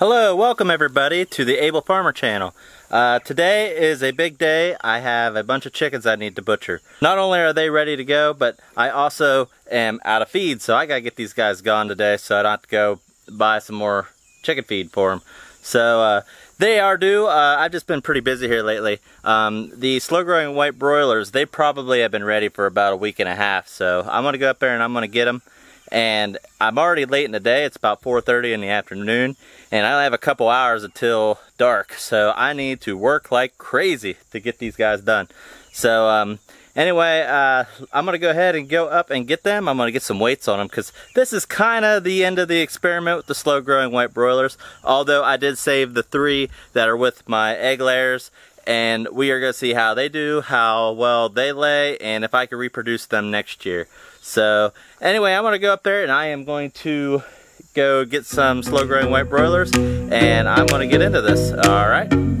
Hello, welcome everybody to the Able Farmer channel. Uh, today is a big day. I have a bunch of chickens I need to butcher. Not only are they ready to go, but I also am out of feed, so I gotta get these guys gone today so I don't have to go buy some more chicken feed for them. So uh, they are due. Uh, I've just been pretty busy here lately. Um, the slow-growing white broilers, they probably have been ready for about a week and a half, so I'm gonna go up there and I'm gonna get them and I'm already late in the day. It's about 4.30 in the afternoon, and I have a couple hours until dark, so I need to work like crazy to get these guys done. So um, anyway, uh, I'm to go ahead and go up and get them. I'm to get some weights on them because this is kind of the end of the experiment with the slow-growing white broilers, although I did save the three that are with my egg layers and we are going to see how they do, how well they lay, and if I can reproduce them next year. So anyway, I'm to go up there and I am going to go get some slow growing white broilers and I'm to get into this. All right.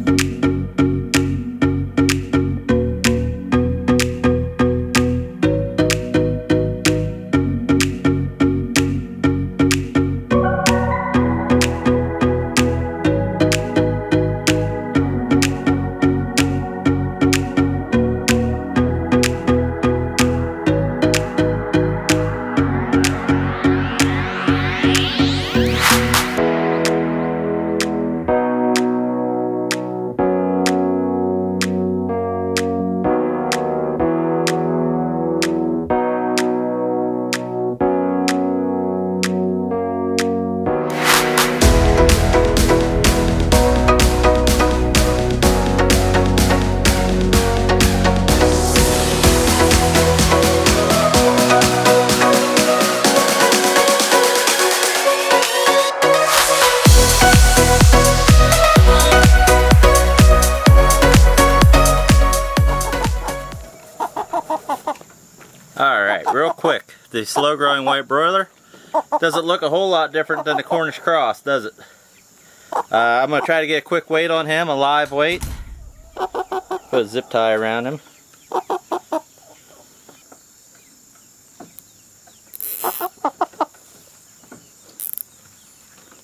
The slow growing white broiler doesn't look a whole lot different than the Cornish cross, does it? Uh, I'm going to try to get a quick weight on him, a live weight. Put a zip tie around him.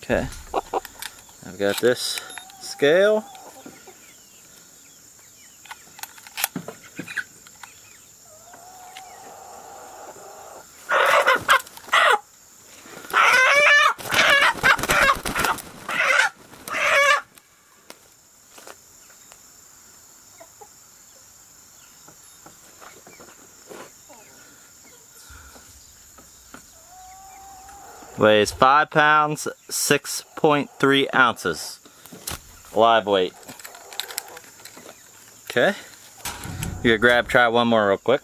Okay, I've got this scale. Weighs 5 pounds, 6.3 ounces. Live weight. Okay. You grab, try one more real quick.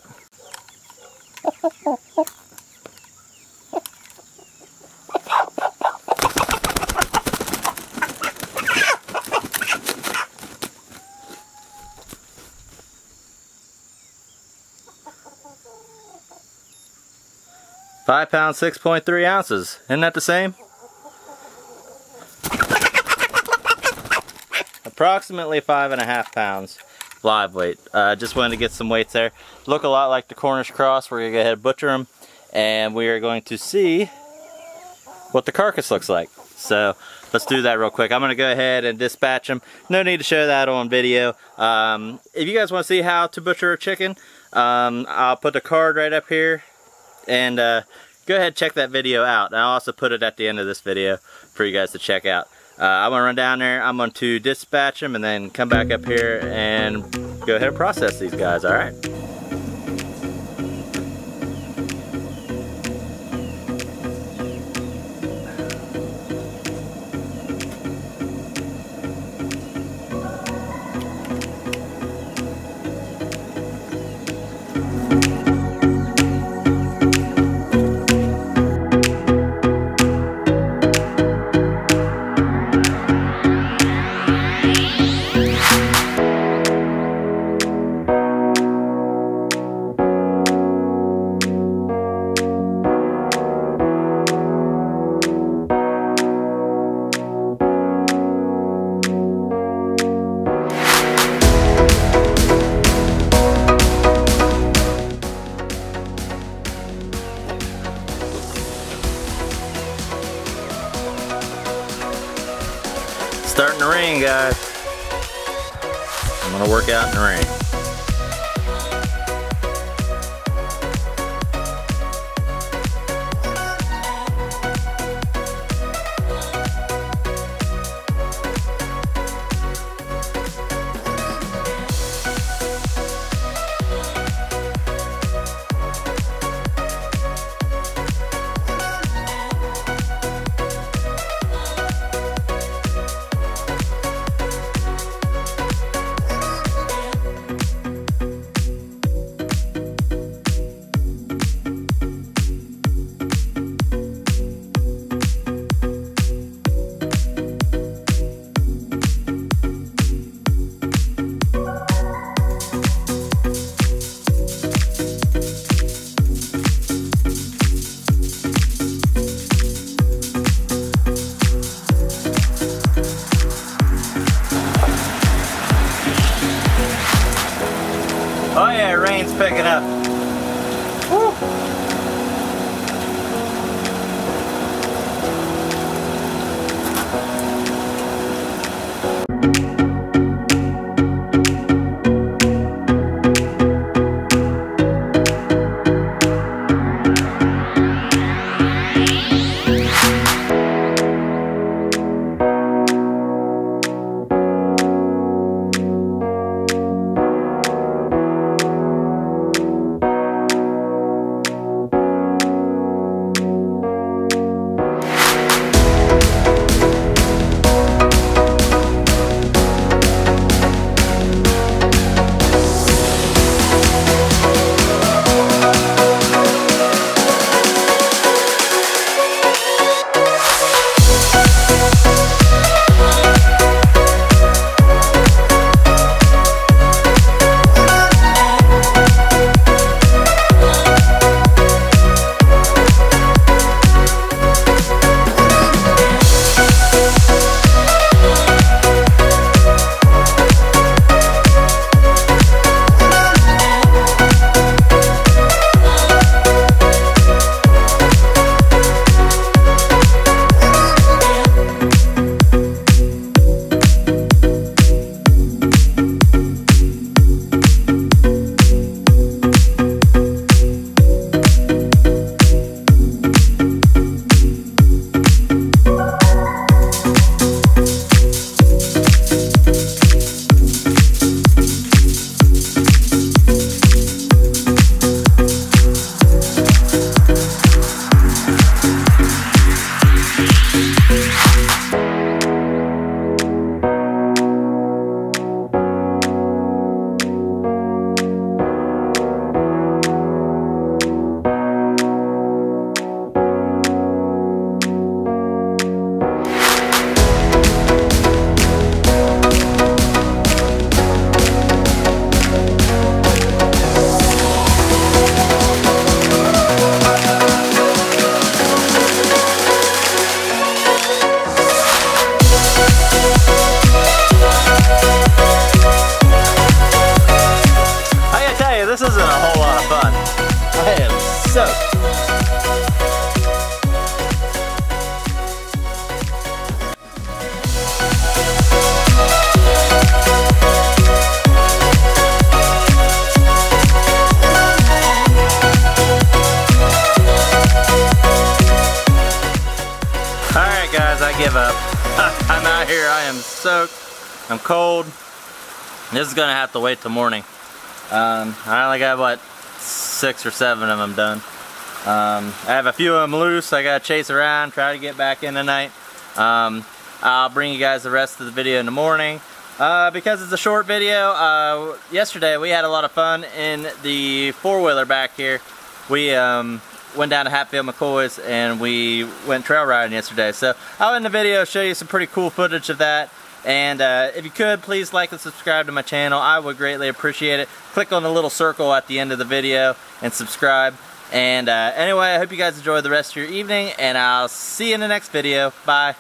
Five pounds, 6.3 ounces. Isn't that the same? Approximately five and a half pounds live weight. Uh, just wanted to get some weights there. Look a lot like the Cornish cross. We're to go ahead and butcher them. And we are going to see what the carcass looks like. So let's do that real quick. I'm to go ahead and dispatch them. No need to show that on video. Um, if you guys want to see how to butcher a chicken, um, I'll put the card right up here and uh, go ahead check that video out. I'll also put it at the end of this video for you guys to check out. Uh, I'm to run down there, I'm going to dispatch them and then come back up here and go ahead and process these guys, alright? Guys. I'm gonna work out in the rain. Rain's picking up. Alright guys, I give up. I'm out here, I am soaked. I'm cold. This is gonna have to wait till morning. Um, I only got what six or seven of them done. Um, I have a few of them loose. I gotta chase around, try to get back in tonight. Um, I'll bring you guys the rest of the video in the morning. Uh, because it's a short video, uh, yesterday we had a lot of fun in the four-wheeler back here. We um, went down to Hatfield McCoy's and we went trail riding yesterday. So I'll end the video show you some pretty cool footage of that. And uh, if you could, please like and subscribe to my channel. I would greatly appreciate it. Click on the little circle at the end of the video and subscribe. And uh, anyway, I hope you guys enjoy the rest of your evening, and I'll see you in the next video. Bye.